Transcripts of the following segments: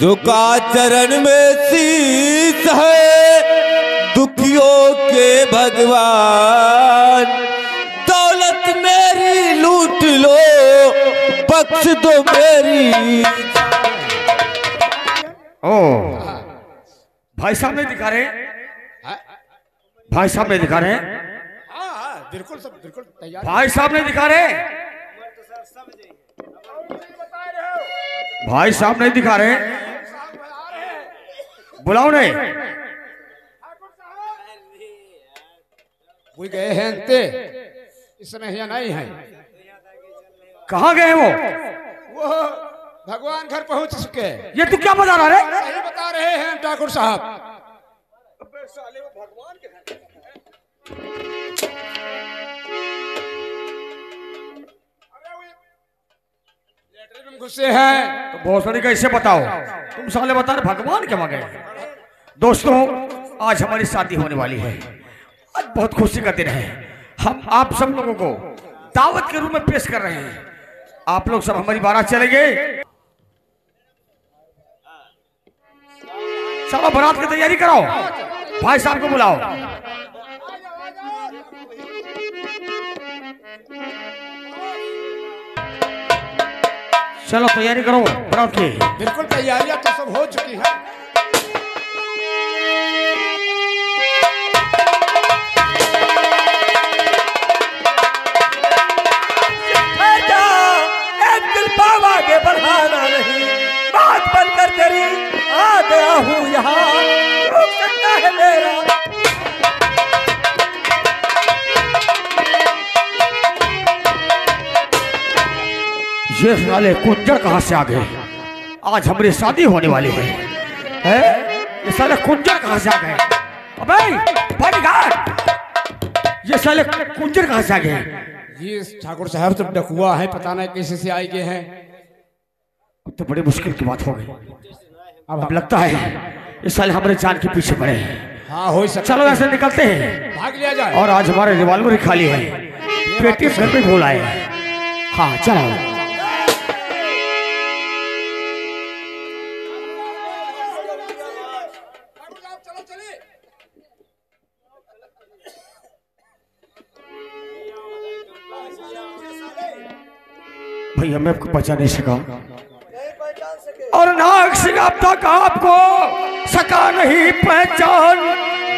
झुका चरण में शीस है दुखियों के भगवान। दौलत मेरी लूट लो बख्श दो मेरी। ओ भाई साहब नहीं दिखा रहे भाई साहब नहीं दिखा रहे हाँ हाँ बिल्कुल सब बिल्कुल तैयार। भाई साहब नहीं दिखा रहे? भाई साहब नहीं दिखा रहे। बुलाओ नहीं। भूल गए हैं ते इस समय यहाँ नहीं है। कहाँ गए वो? वो भगवान घर पहुँच चुके हैं। ये तू क्या बता रहा है? सही बता रहे हैं ठाकुर साहब। भगवान लेटर में घुसे हैं। तो भोसड़ी कैसे बताओ। तुम साले बता रहे भगवान के मगे दोस्तों, आज हमारी शादी होने वाली है। आज बहुत खुशी का दिन है। हम, आप सब लोगों को दावत के रूप में पेश कर रहे हैं। आप लोग सब हमारी बारात चलेंगे। चलो बारात की तैयारी कराओ। भाई साहब को बुलाओ। चलो तैयारी करो बारात की बिल्कुल तैयारियाँ तो सब हो चुकी है। आगे बढ़ाना नहीं। बात बनकर तेरी आ गया हूँ यहाँ। ये साले कुंजर कहाँ से आ गए? आज हमारी शादी होने वाली है। हैं? ये साले कुंजर कहाँ से आ गए? अबे बॉडीगार्ड ये साले कुंजर कहाँ से आ गए? ये ठाकुर साहब सब डकुआ है पता नहीं कैसे से आए गए हैं। अब तो बड़ी मुश्किल की बात हो गई। अब अब लगता है ये साले हमारे जान के पीछे पड़े हैं। हाँ हो सकता चलो ऐसे निकलते हैं। भाग लिया जाए। और आज हमारे रिवॉल्वर खाली है। पेटी घर पे भूल आए। हाँ। चलो भैया मैं आपको पहचान नहीं सका। और नाग सिंह अब तक आपको सका नहीं पहचान।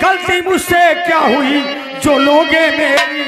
गलती मुझसे क्या हुई जो लोगे मेरी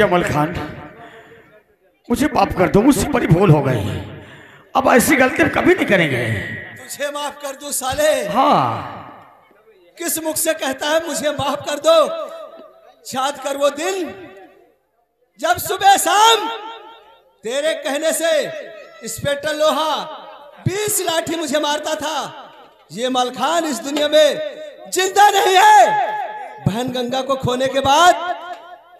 अरे भैया मलखान मुझे माफ़ कर दो मुझसे बड़ी भूल हो गई। अब ऐसी गलती कभी नहीं करेंगे। तुझे माफ़ कर दो साले। हाँ। किस मुख से कहता है मुझे माफ़ कर दो? याद कर वो दिन जब सुबह शाम तेरे कहने से इंस्पेक्टर लोहा बीस लाठी मुझे मारता था। ये मलखान इस दुनिया में ज़िंदा नहीं है। बहन गंगा को खोने के बाद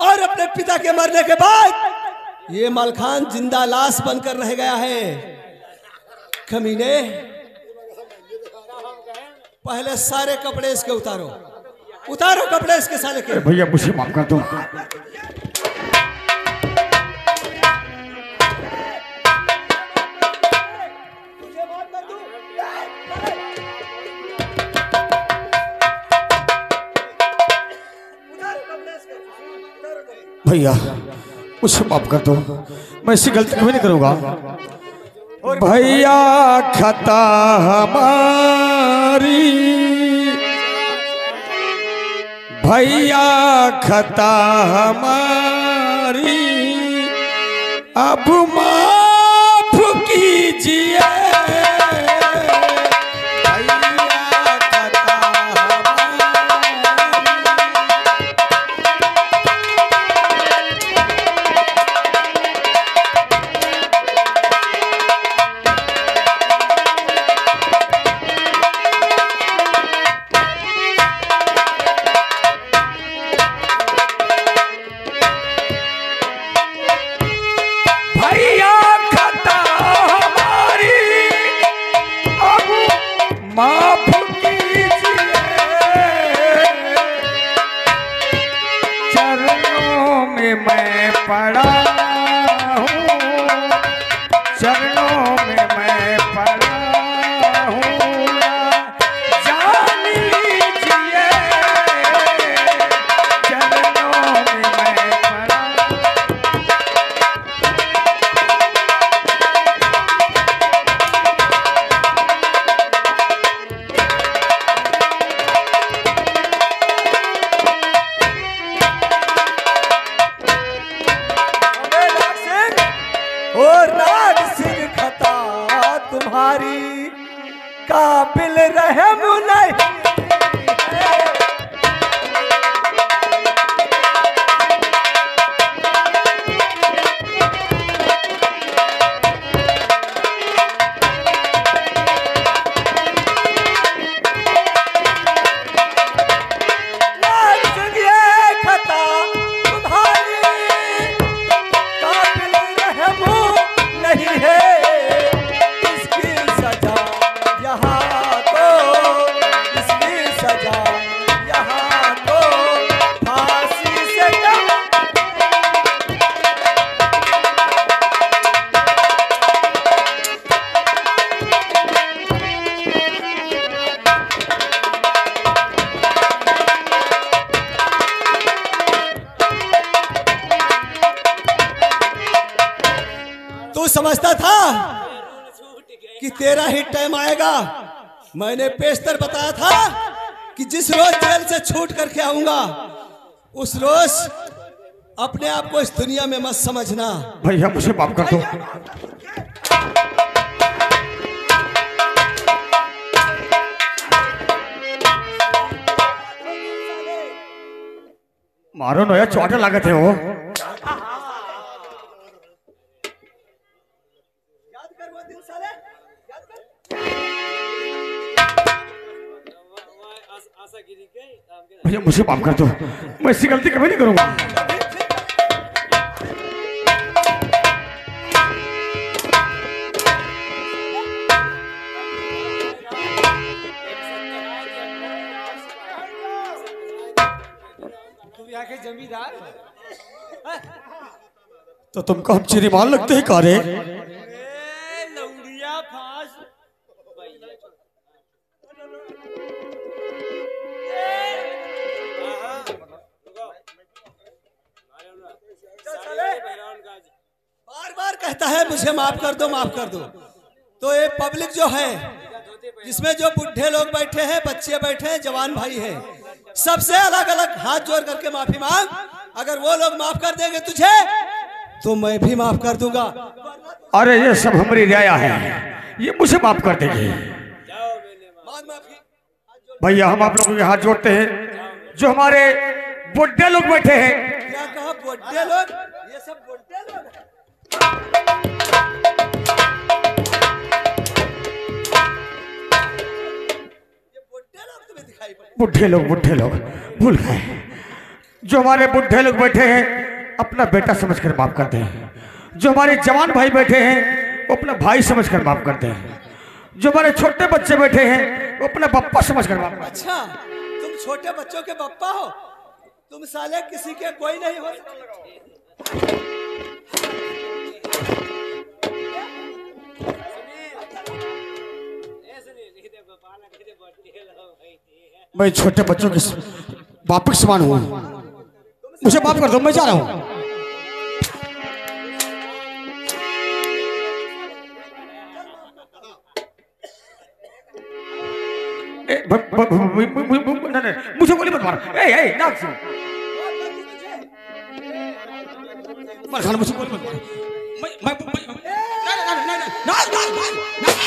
और अपने पिता के मरने के बाद ये मलखान ज़िंदा लाश बनकर रह गया है। कमीने पहले सारे कपड़े इसके उतारो। उतारो कपड़े इसके साले के। भैया, मुझे माफ़ कर दो। भैया मुझे माफ़ कर दो। मैं ऐसी गलती कभी नहीं करूँगा। भैया, खता हमारी। भैया, खता हमारी। अब माफ़ कीजिए। अपने आप को इस दुनिया में मत समझना। भैया मुझे माफ़ कर दो। मारो नया चोट लागत है वो। याद कर वो दिन साले। याद कर। भैया मुझे माफ़ कर दो। मैं ऐसी गलती कभी नहीं करूँगा। तो तुमको हम चिरीमान लगते हैं कारे? बार बार कहता है मुझे माफ़ कर दो माफ़ कर दो। तो ये पब्लिक जो है जिसमें जो बुढ़े लोग बैठे हैं बच्चे बैठे हैं जवान भाई हैं सबसे अलग अलग हाथ जोड़ करके माफ़ी मांग। अगर वो लोग माफ़ कर देंगे तुझे तो मैं भी माफ़ कर दूँगा। अरे ये सब हमारी रियाया है। ये मुझे माफ़ कर देंगे। भैया हम आप लोगों के हाथ जोड़ते हैं। जो हमारे बुढ़े लोग बैठे हैं। क्या कहा बुढ़े लोग? ये सब बुढ़े लोग बुढ़े लोग बुढ़े लोग। भूल गए। जो हमारे बुढ़े लोग बैठे हैं अपना बेटा समझकर माफ़ करते हैं जो हमारे जवान भाई बैठे हैं वो अपना भाई समझकर माफ़ करते हैं जो हमारे छोटे बच्चे बैठे हैं वो अपना पप्पा समझकर माफ़ करते अच्छा तुम छोटे बच्चों के पप्पा हो तुम साले किसी के कोई नहीं हो हैं। मैं छोटे बच्चों के बाप के समान हूँ मुझे माफ़ कर दो मैं जा रहा हूँ ए, भ- भ- भ- भ- भ- भ- भ- नहीं, नहीं, मुझे गोली मत मार ए ए नाक से मलखान मुझसे गोली मत मार मैं मैं मैं नहीं नहीं नहीं नहीं नहीं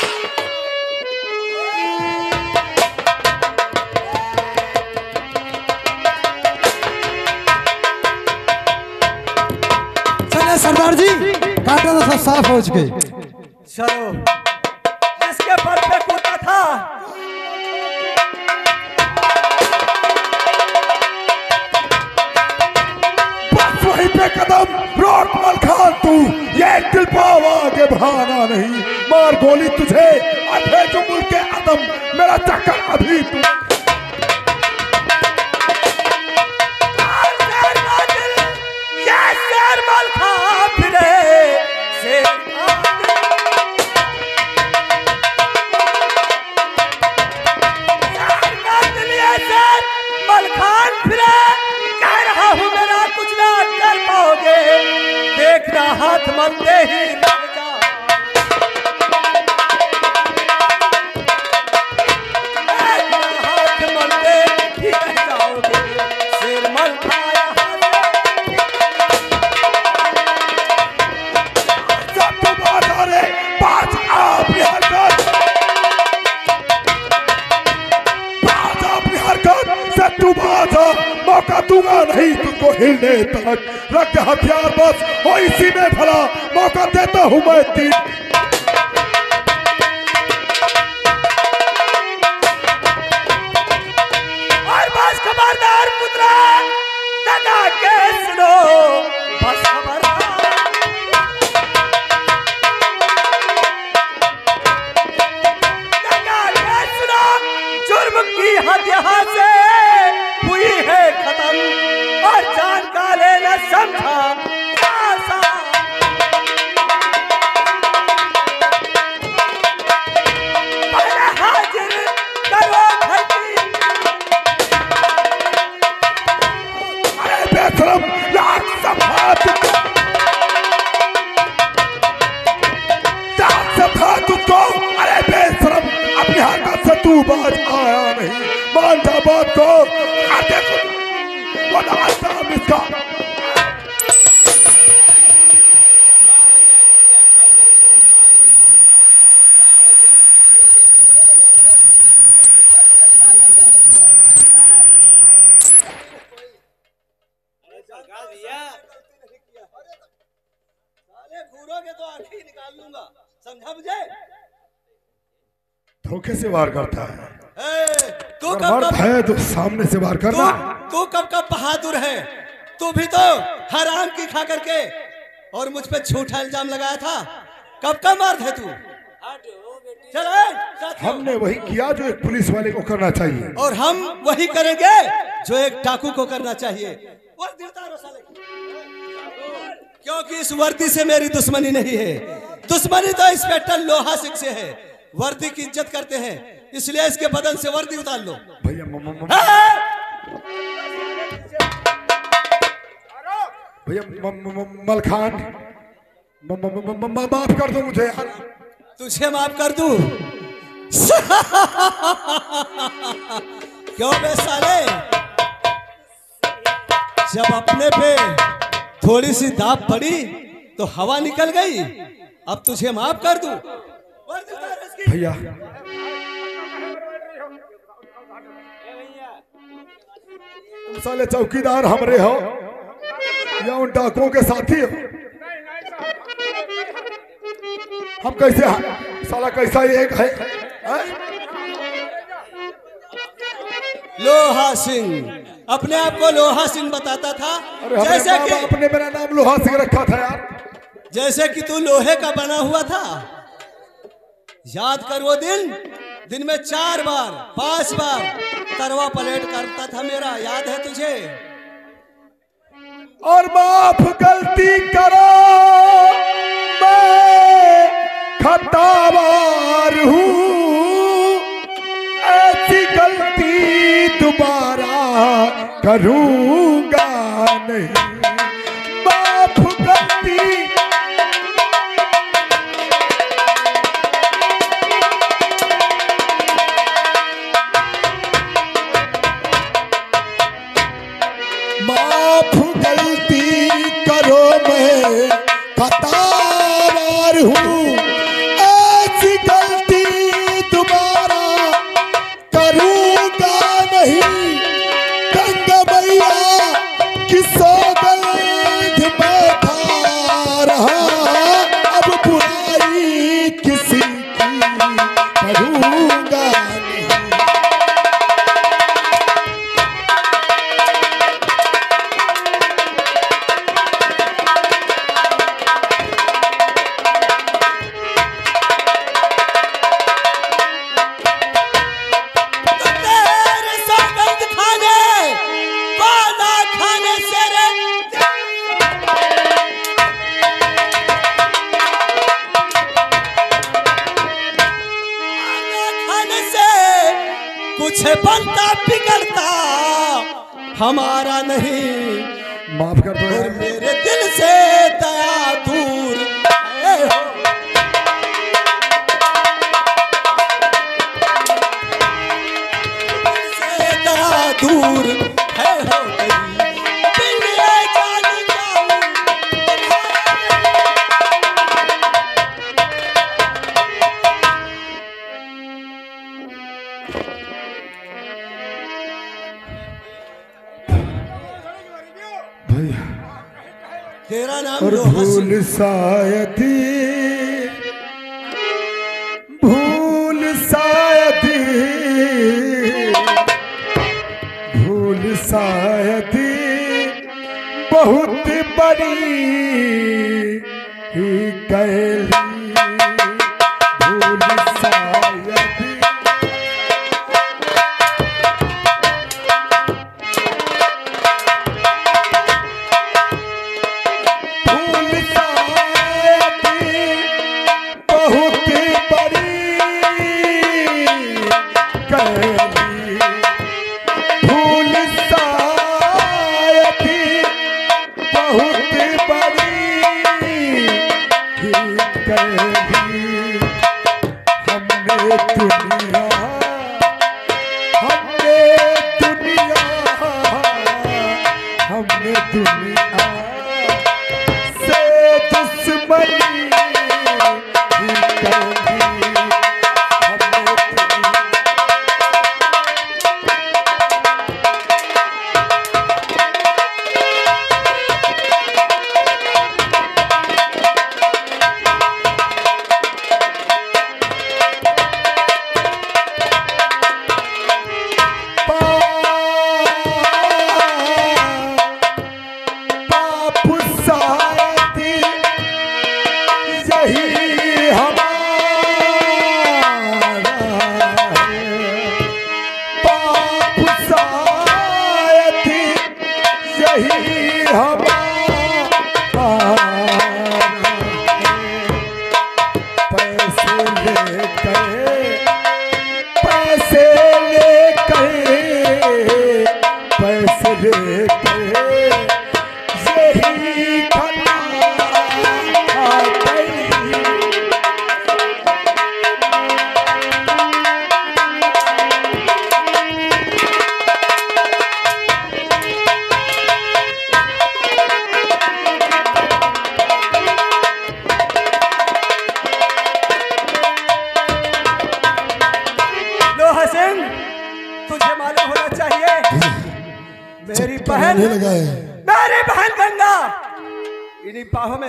चले सरदार जी, काटा तो सब साफ़ हो चुके। चलो। जिसके पर पे कूदा था। बस वहीं पे कदम रोक मलखान तू। ये दिल पाव आगे भाना नहीं। मार गोली तुझे अठे जो मुल्क के अदम। मेरा चक्कर अभी तू। हाथ मलते ही हिलने तक रख हथियार बस। और इसी में भला मौका देता हूँ मैं तीन। धोखे से वार करता है। ए, तू कब कब है तो सामने से वार तू करना। तू कब कब बहादुर है? तू भी तो हराम की खा करके और मुझ पे झूठा इल्ज़ाम लगाया था। कब का मर्द है तू? चल हमने वही किया जो एक पुलिस वाले को करना चाहिए। और हम वही करेंगे जो एक डाकू को करना चाहिए। क्योंकि इस वर्दी से मेरी दुश्मनी नहीं है। दुश्मनी तो इंस्पेक्टर लोहा सिंह से है। वर्दी की इज़्ज़त करते हैं। इसलिए इसके बदन से वर्दी उतार लो। भैया? भैया मलखान माफ़ कर दो मुझे यार। तुझे माफ़ कर दू? क्यों बे साले जब अपने पे थोड़ी सी दाब पड़ी तो हवा निकल गई। अब तुझे माफ़ कर दू। भैया। तुम साले चौकीदार हमरे हो या उन डाकुओं के साथी हो। हम कैसे हैं? साला कैसा एक है, है? लोहा सिंह। अपने आप को लोहा सिंह बताता था। जैसे कि बाप ने मेरा नाम लोहा सिंह रखा था यार। जैसे कि तू लोहे का बना हुआ था। याद कर वो दिन दिन में चार बार, पाँच बार तरवा पलेट करता था मेरा याद है तुझे। और माफ़ गलती करो। मैं खतावार हूँ। ऐसी गलती दोबारा करूँगा नहीं। खतावार लोहा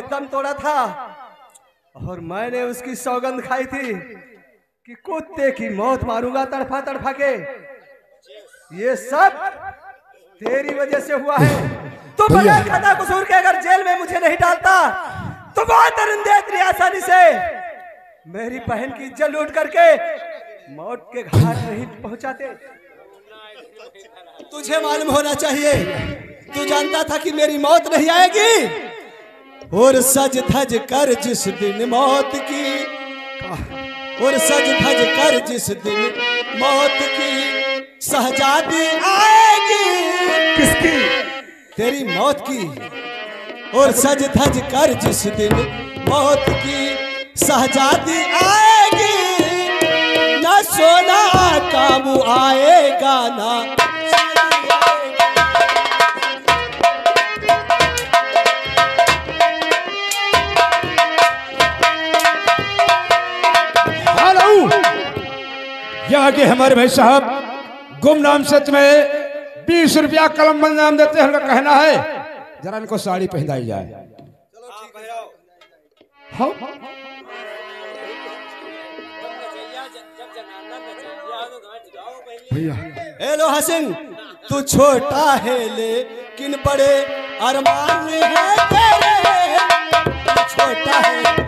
इन्हीं दम तोड़ा था। और मैंने उसकी सौगंध खाई थी कि कुत्ते की मौत मारूँगा तड़फा तड़फा के। ये सब तेरी वजह से हुआ है। तू बगैर खता कसूर के अगर जेल में मुझे नहीं डालता तो बहुत दरिंदे इतनी आसानी से। मेरी बहन की इज़्ज़त लूट करके मौत के घाट नहीं पहुंचाते। तुझे मालूम होना चाहिए, तू जानता था कि मेरी मौत नहीं आएगी। और सज धज कर जिस दिन मौत की और सज धज कर जिस दिन मौत की सहजादी आएगी। किसकी? तेरी मौत की। और सज धज कर जिस दिन मौत की सहजादी आएगी। न सोना काबू आएगा ना कहा कि हमारे भाई साहब गुमनाम से तुम्हें बीस रुपया कलम बंद नाम देते हैं उनका कहना है। जरा इनको साड़ी पहनाई जाए। हाँ भैया। हेलो हसन तू छोटा है लेकिन बड़े अरमान है तेरे? छोटा है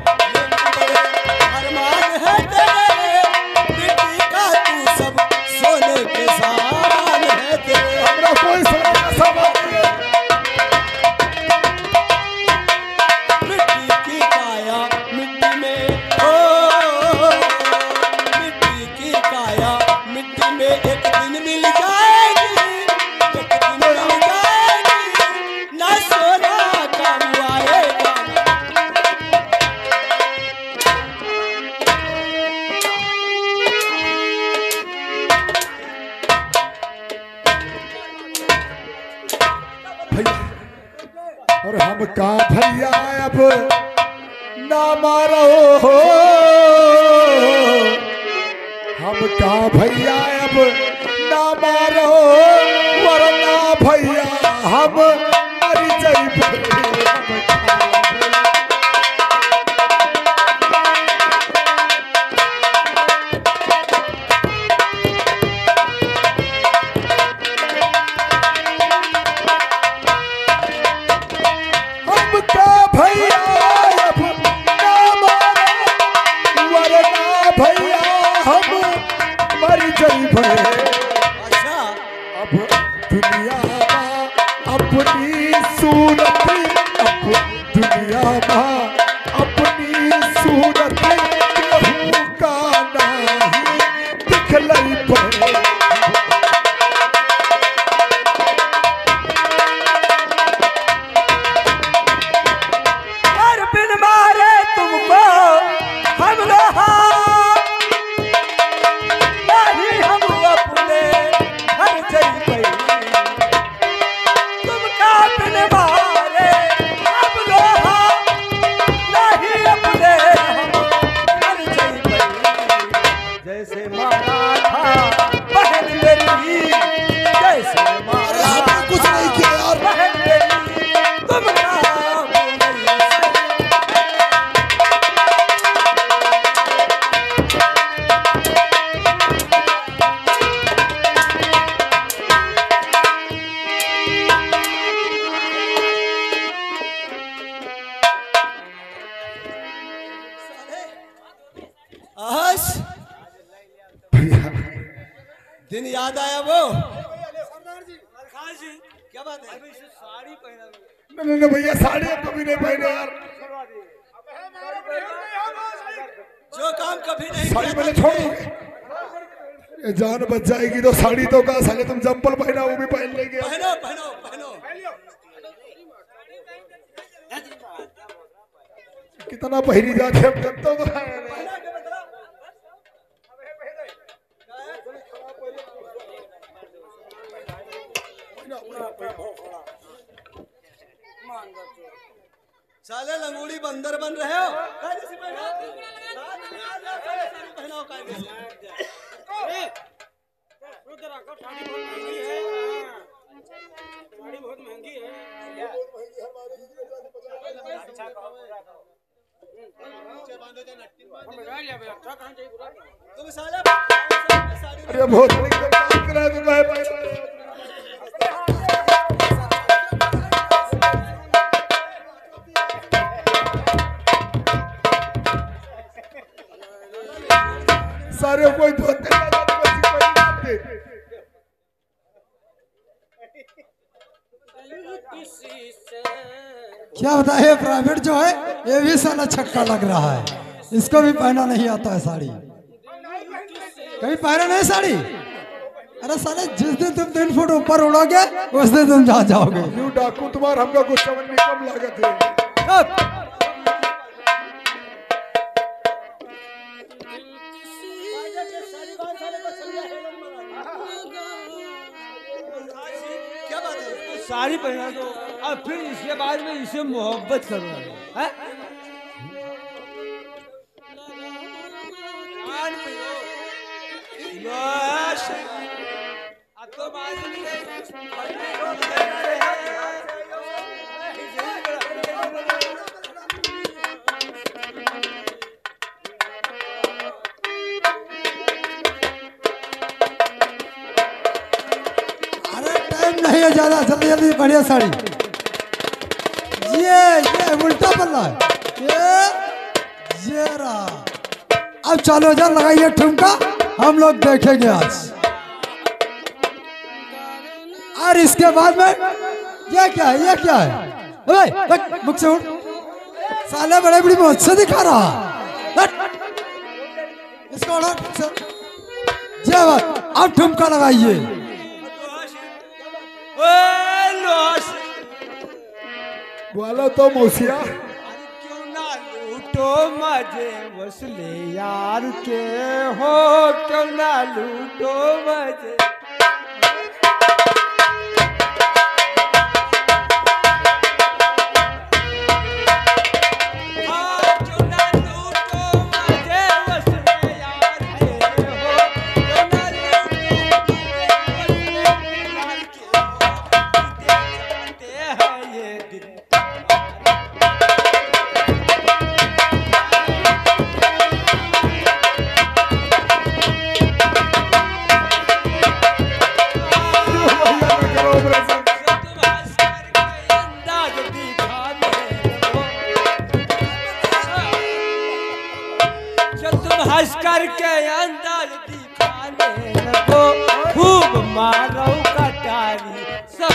मर जइबे जाएगी तो साड़ी तो का साले तुम चप्पल पहना वो भी पहन लेंगे पहनो पहनो पहनो कितना पहरी जाते हम जनता तो है। साले लंगूड़ी बंदर बन रहे हो कायदे से साड़ी बहुत महँगी है। कायदे से तुम साले साड़ी अरे बहुत बड़ी बात कर रहा है तुम भाई क्या बताए प्राइवेट जो है ये भी साला छक्का लग रहा है। इसको भी पहना नहीं आता है साड़ी। कभी पहना नहीं साड़ी? अरे साले जिस दिन तुम तीन फुट ऊपर उड़ोगे उस दिन तुम जहाँ जाओगे। डाकू तुम्हारा हमका कुछ समझ में कम लागत है। साड़ी पहना दो और फिर इसके बाद में इसे मोहब्बत करो है, हो। तो मालूम अरे है ज़्यादा, जल्दी जल्दी, बढ़िया साड़ी। ये ये, उल्टा पल्ला ये रहा। अब चलो जा लगाइए ठुमका, हम लोग देखेंगे आज। और इसके बाद में, ये क्या है, ये क्या है? मुख से उठ। साले बड़े बड़ी मौत से दिखा रहा। इसको उड़ा मुख से। ये बात अब ठुमका लगाइए। लॉस बोलो तो मौसिया। क्यों ना लूटो मज़े वसले यार के हो? क्यों ना लूटो मज़े? करके अंदाज दिखाने लगो। खूब मारो कटारी सब।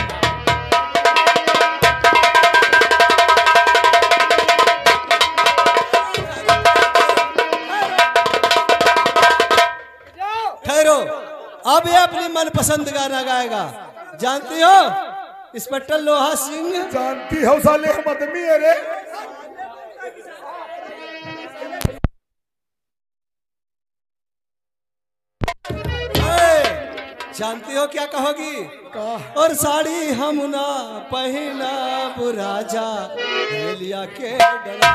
ठहरो। अब ये अपनी मनपसंद गाना गाएगा। जानती हो? इंस्पेक्टर लोहा सिंह। जानती हो साले हम आदमी जानती हो क्या कहोगी? और साड़ी हम ना पहना बुराजा रेलिया के डरा।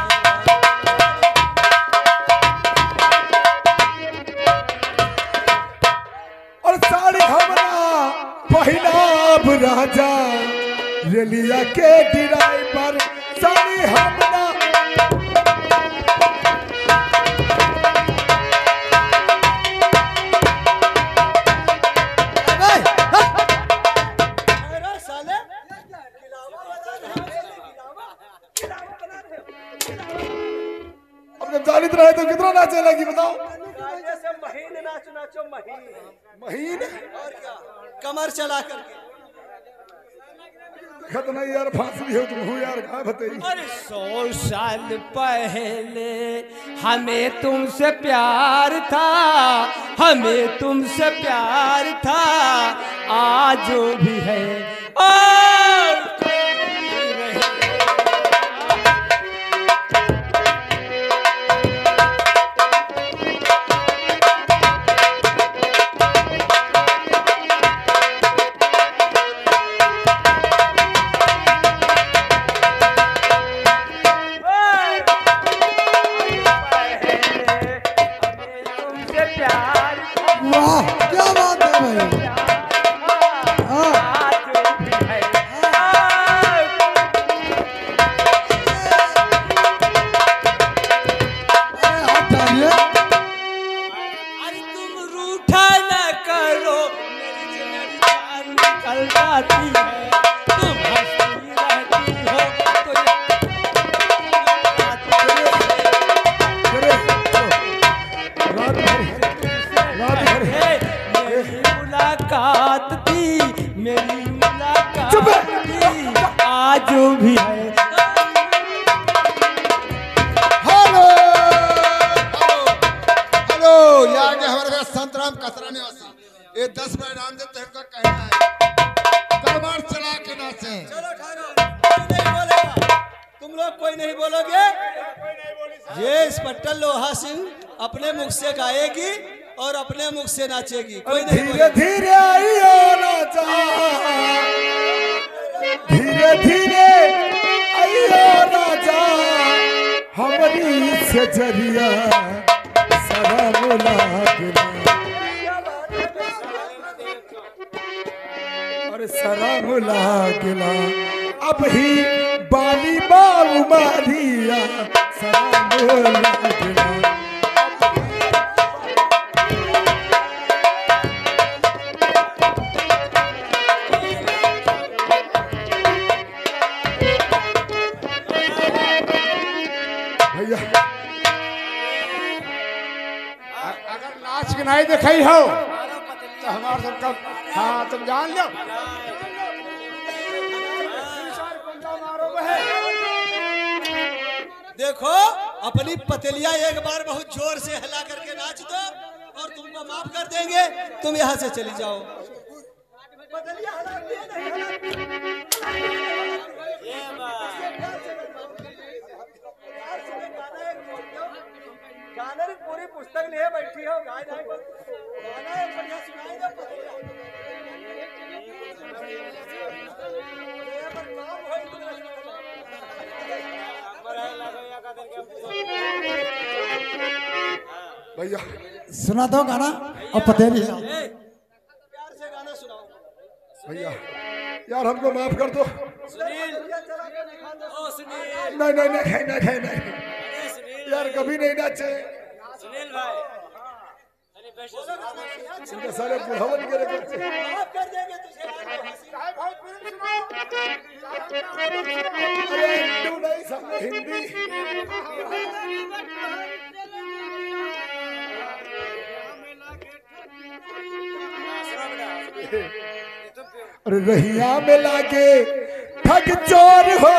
और साड़ी हमरा पहिनाब राजा रेलिया के ड्राइवर साड़ी हमरा नाचे लगी बताओ। महीन? नाच नाचो महीन महीन और क्या कमर चला करके। खतना यार फांसी हो तुम हो यार कहा बताई अरे सौ साल पहले हमें तुमसे प्यार था हमें तुमसे प्यार था आज भी है। और शरम लागला। अब ही बाली बाबू मारिया लागला। नहीं दिखाई हो। तो हमारे सबका हाँ तुम जान लो। देखो अपनी पतलिया एक बार बहुत ज़ोर से हिला करके नाच दो और तुमको माफ़ कर देंगे। तुम यहाँ से चली जाओ। पतलिया नहीं? गाना की पूरी पुस्तक लिए बैठी हो गाय नहीं गाना एक बढ़िया सुनाई दो। भैया सुना दो गाना और पतेली है प्यार से गाना सुनाओ। भैया यार हमको माफ़ कर दो। चला के नहीं नहीं नहीं नहीं नहीं। यार कभी नहीं नाचे सुनील भाई। इनके सारे बुढ़ावन के रखे माफ़ कर देंगे तुझे अरे हिंदू नहीं समझे हिंदी। अरे रहिया में लागे ठग चोर हो।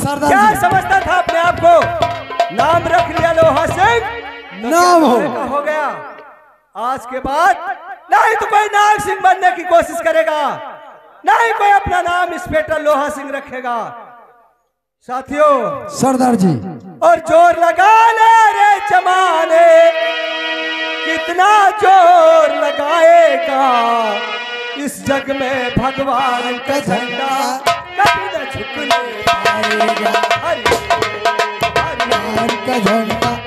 सरदार क्या समझता था अपने आप को? नाम रख लिया लोहा सिंह तो नाम हो। हो गया? आज के बाद नहीं तो कोई नाग सिंह बनने की कोशिश करेगा। नहीं कोई अपना नाम इंस्पेक्टर लोहा सिंह रखेगा। साथियों सरदार जी। और ज़ोर लगा ले रे जमाने कितना ज़ोर लगाएगा। इस जग में भगवान का झंडा कभी न झुकने। हरि हरि का झंडा